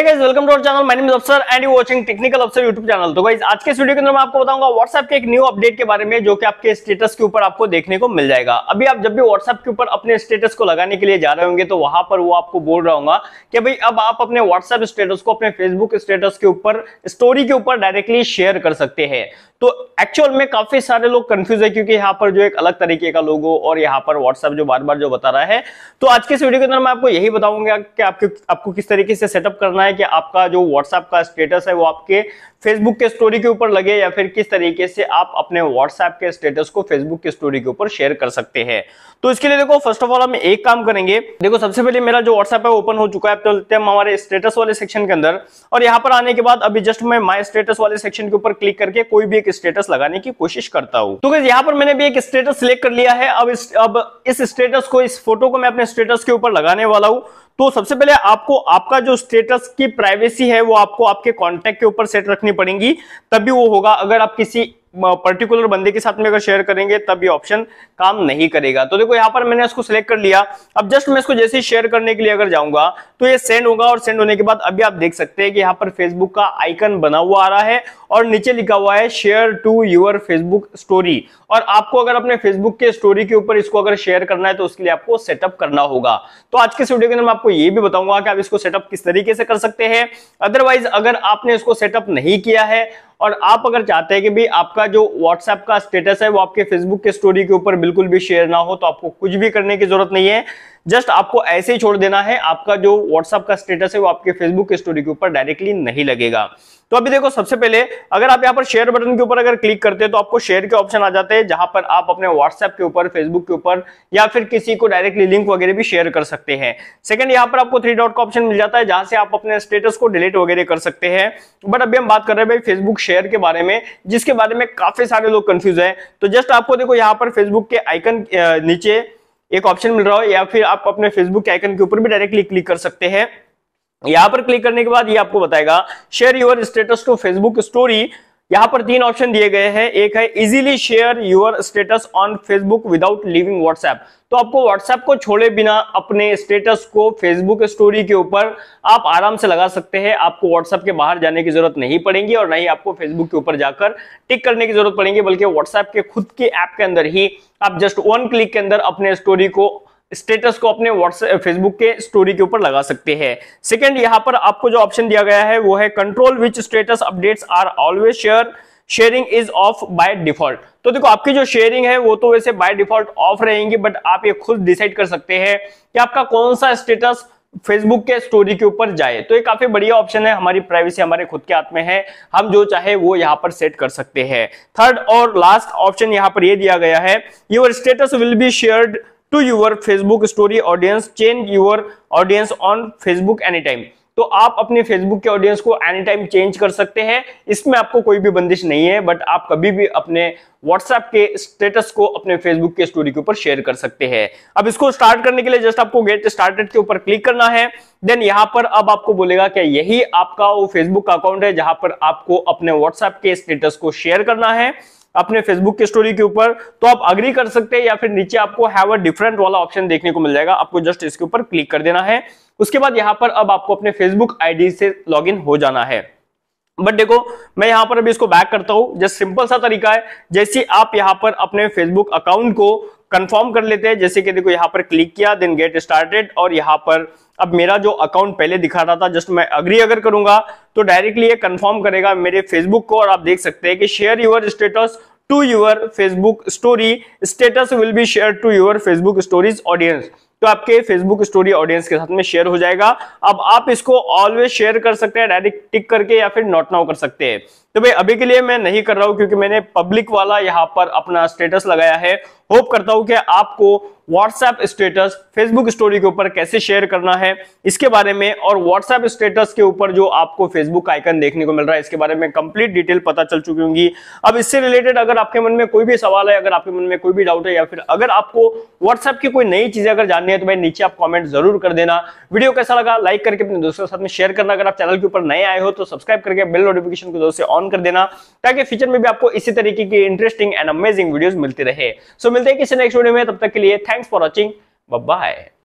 Welcome to our channel. My name is Afsar and you watching Technical Afsar YouTube channel. तो guys, आज के video के अंदर मैं आपको बताऊँगा WhatsApp के एक न्यू अपडेट के बारे में जो कि आपके स्टेटस के ऊपर आपको देखने को मिल जाएगा अभी आप जब भी WhatsApp के ऊपर अपने स्टेटस को लगाने के लिए जा रहे होंगे तो वहाँ पर वो आपको बोल रहा होगा कि भाई अब आप अपने WhatsApp स्टेटस को अपने Facebook स्टेटस के ऊपर स्टोरी के ऊपर डायरेक्टली शेयर कर सकते हैं तो एक्चुअल में काफ़ी सारे लोग कंफ्यूज है क्योंकि यहाँ पर जो एक अलग तरीके का लोगो और यहाँ पर व्हाट्सएप जो बार बार जो बता रहा है तो आज के इस वीडियो के अंदर मैं आपको यही बताऊँगा कि आपके आपको किस तरीके से सेटअप करना कि आपका जो व्हाट्सएप का स्टेटस है वो आपके फेसबुक के स्टोरी के ऊपर लगे या फिर किस तरीके से आप अपने व्हाट्सएप के स्टेटस को फेसबुक के स्टोरी के ऊपर शेयर कर सकते हैं। तो इसके लिए देखो फ़र्स्ट ऑफ़ ऑल हम एक काम करेंगे। देखो, सबसे पहले मेरा जो व्हाट्सएप है ओपन हो चुका है। अब चलते हैं हमारे स्टेटस वाले सेक्शन के अंदर। और यहाँ पर आने के बाद अभी जस्ट मैं माई स्टेटस वाले सेक्शन के ऊपर क्लिक करके कोई भी एक स्टेटस लगाने की कोशिश करता हूँ। तो यहाँ पर मैंने भी एक स्टेटस सिलेक्ट कर लिया है। अब इस अब इस स्टेटस को, इस फ़ोटो को मैं अपने स्टेटस के ऊपर लगाने वाला हूँ। तो सबसे पहले आपको आपका जो स्टेटस की प्राइवेसी है, वो आपको आपके कॉन्टेक्ट के ऊपर सेट रखनी पड़ेगी। तभी वो होगा अगर आप किसी पर्टिकुलर बंदे के साथ में अगर शेयर करेंगे, तब ये ऑप्शन काम नहीं करेगा। तो देखो, यहाँ पर मैंने इसको सिलेक्ट कर लिया। अब जस्ट मैं इसको जैसे ही शेयर करने के लिए अगर जाऊँगा तो ये सेंड होगा और सेंड होने के बाद अभी आप देख सकते हैं कि यहाँ पर फेसबुक का आइकन बना हुआ आ रहा है और नीचे लिखा हुआ है share to your Facebook story और आपको अगर अपने फेसबुक के स्टोरी के ऊपर इसको अगर शेयर करना है तो उसके लिए आपको सेटअप करना होगा। तो आज के वीडियो के अंदर मैं आपको ये भी बताऊँगा कि आप इसको सेटअप किस तरीके से कर सकते हैं। अदरवाइज़ अगर आपने इसको सेटअप नहीं किया है और आप अगर चाहते हैं कि भी आपका जो व्हाट्सएप का स्टेटस है, वो आपके फेसबुक के स्टोरी के ऊपर बिल्कुल भी शेयर ना हो तो आपको कुछ भी करने की ज़रूरत नहीं है। जस्ट आपको ऐसे ही छोड़ देना है, आपका जो व्हाट्सएप का स्टेटस है वो आपके फेसबुक स्टोरी के ऊपर डायरेक्टली नहीं लगेगा। तो अभी देखो, सबसे पहले अगर आप यहाँ पर शेयर बटन के ऊपर अगर क्लिक करते हैं तो आपको शेयर के ऑप्शन आ जाते हैं, जहाँ पर आप अपने व्हाट्सएप के ऊपर फेसबुक के ऊपर या फिर किसी को डायरेक्टली लिंक वगैरह भी शेयर कर सकते हैं। सेकंड यहाँ पर आपको थ्री डॉट का ऑप्शन मिल जाता है, जहाँ से आप अपने स्टेटस को डिलीट वगैरह कर सकते हैं। बट अभी हम बात कर रहे हैं भाई फेसबुक शेयर के बारे में, जिसके बारे में काफ़ी सारे लोग कंफ्यूज है। तो जस्ट आपको देखो, यहाँ पर फेसबुक के आइकन नीचे एक ऑप्शन मिल रहा हो, या फिर आप अपने फेसबुक के आइकन के ऊपर भी डायरेक्टली क्लिक कर सकते हैं। यहाँ पर क्लिक करने के बाद ये आपको बताएगा share your status to Facebook story यहाँ पर तीन ऑप्शन दिए गए हैं। एक है easily share your status on Facebook without leaving WhatsApp तो आपको व्हाट्सएप को छोड़े बिना अपने स्टेटस को फेसबुक स्टोरी के ऊपर आप आराम से लगा सकते हैं। आपको व्हाट्सएप के बाहर जाने की ज़रूरत नहीं पड़ेगी और नहीं आपको फेसबुक के ऊपर जाकर टिक करने की ज़रूरत पड़ेगी, बल्कि व्हाट्सएप के खुद के ऐप के अंदर ही आप जस्ट वन क्लिक के अंदर अपने स्टोरी को स्टेटस को अपने व्हाट्सएप, फेसबुक के स्टोरी के ऊपर लगा सकते हैं। सेकंड यहाँ पर आपको जो ऑप्शन दिया गया है, वो है control which status updates are always share sharing is off by default तो देखो, आपकी जो शेयरिंग है, वो तो वैसे बाय डिफ़ॉल्ट ऑफ़ रहेंगी बट आप ये खुद डिसाइड कर सकते हैं कि आपका कौन सा स्टेटस फेसबुक के स्टोरी के ऊपर जाए। तो ये काफ़ी बढ़िया ऑप्शन है, हमारी प्राइवेसी हमारे खुद के हाथ में है। हम जो चाहे वो यहाँ पर सेट कर सकते हैं। थर्ड और लास्ट ऑप्शन यहाँ पर ये दिया गया है your status will be shared to your Facebook story audience, change your audience on Facebook anytime. तो आप अपने फेसबुक के ऑडियंस को एनी टाइम चेंज कर सकते हैं। इसमें आपको कोई भी बंदिश नहीं है बट आप कभी भी अपने व्हाट्सएप के स्टेटस को अपने फेसबुक के स्टोरी के ऊपर शेयर कर सकते हैं। अब इसको स्टार्ट करने के लिए जस्ट आपको गेट स्टार्टेड के ऊपर क्लिक करना है। देन यहाँ पर अब आपको बोलेगा कि यही आपका वो फेसबुक अकाउंट है जहाँ पर आपको अपने व्हाट्सएप के स्टेटस को शेयर करना है। अपने फेसबुक के स्टोरी के ऊपर तो आप अग्री कर सकते हैं या फिर नीचे आपको हैव अ डिफरेंट वाला ऑप्शन देखने को मिल जाएगा। आपको जस्ट इसके ऊपर क्लिक कर देना है। उसके बाद यहाँ पर अब आपको अपने फेसबुक आईडी से लॉगिन हो जाना है। बट देखो, मैं यहाँ पर अभी इसको बैक करता हूँ। जस्ट सिंपल सा तरीका है। जैसे आप यहाँ पर अपने फेसबुक अकाउंट को कंफर्म कर लेते हैं, जैसे कि देखो यहाँ पर क्लिक किया देन गेट स्टार्टेड और यहाँ पर अब मेरा जो अकाउंट पहले दिखा रहा था जस्ट मैं अग्री अगर करूँगा तो डायरेक्टली ये कंफर्म करेगा मेरे फेसबुक को और आप देख सकते हैं कि share your status to your Facebook story status will be share to your Facebook stories audience तो आपके फेसबुक स्टोरी ऑडियंस के साथ में शेयर हो जाएगा। अब आप इसको ऑलवेज शेयर कर सकते हैं डायरेक्ट टिक करके या फिर नोट नाउ कर सकते हैं। तो भाई, अभी के लिए मैं नहीं कर रहा हूँ, क्योंकि मैंने पब्लिक वाला यहाँ पर अपना स्टेटस लगाया है। होप करता हूँ कि आपको व्हाट्सएप स्टेटस फेसबुक स्टोरी के ऊपर कैसे शेयर करना है, इसके बारे में और व्हाट्सएप स्टेटस के ऊपर जो आपको फेसबुक आइकन देखने को मिल रहा है, इसके बारे में कंप्लीट डिटेल पता चल चुकी होंगी। अब इससे रिलेटेड अगर आपके मन में कोई भी सवाल है, अगर आपके मन में कोई भी डाउट है, या फिर अगर आपको व्हाट्सएप की कोई नई चीज़ें अगर जाननी है तो भाई नीचे आप कॉमेंट ज़रूर कर देना। वीडियो कैसा लगा लाइक करके अपने दोस्तों के साथ में शेयर करना। अगर आप चैनल के ऊपर नए आए हो तो सब्सक्राइब करके बेल नोटिफिकेशन को ज़ोर से ऑन कर देना ताकि फ्यूचर में भी आपको इसी तरीके की इंटरेस्टिंग एंड अमेजिंग वीडियोस मिलती रहे। सो so, मिलते हैं किसी नेक्स्ट वीडियो में तब तक के लिए थैंक्स फॉर वॉचिंग बाय